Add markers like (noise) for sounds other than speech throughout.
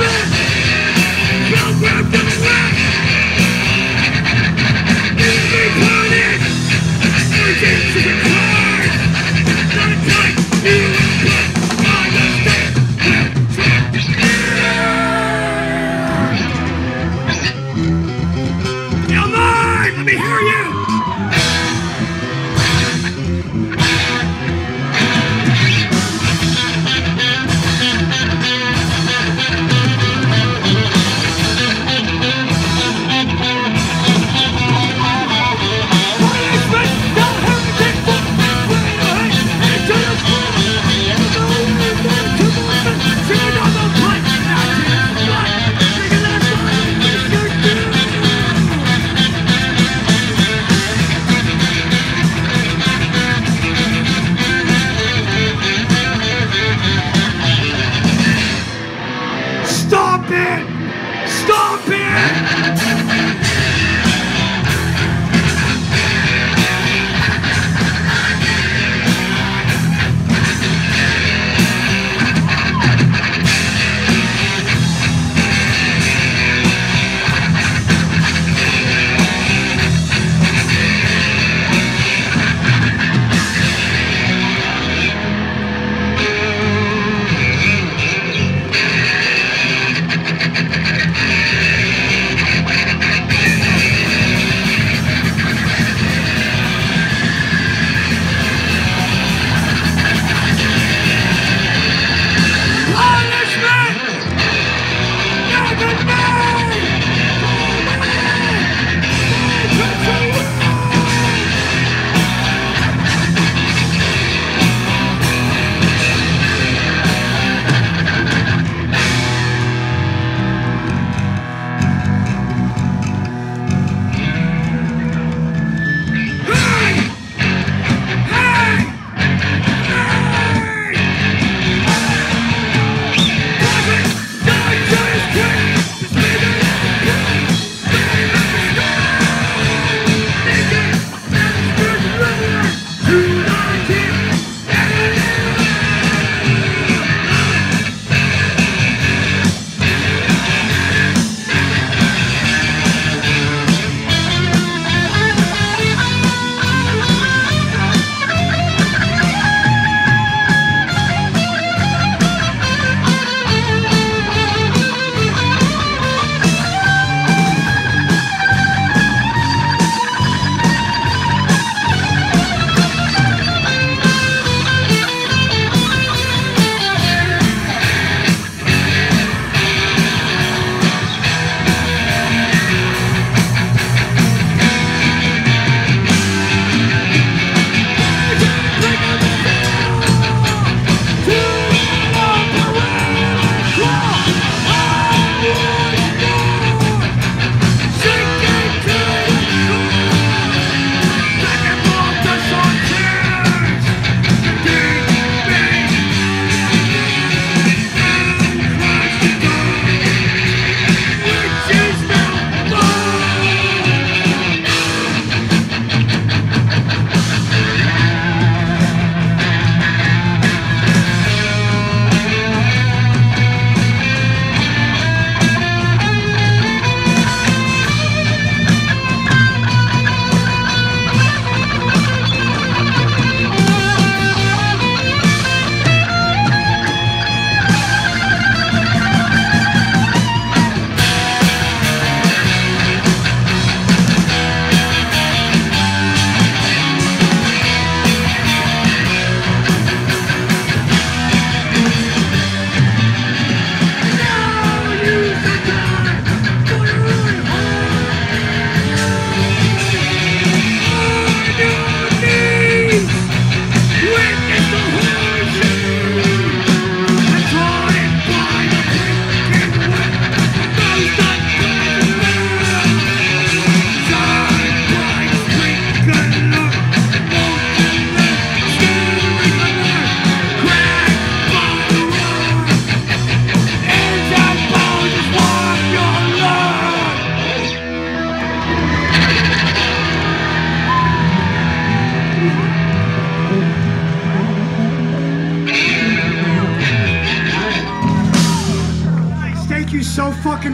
against (laughs)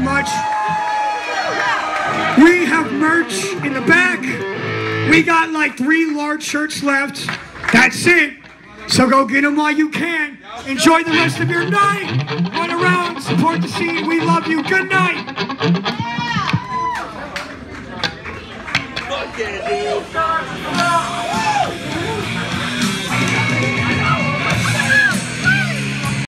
much. We have merch in the back. We got like three large shirts left. That's it. So go get them while you can. Enjoy the rest of your night. Run around, support the scene. We love you. Good night. Fuck yeah, dude.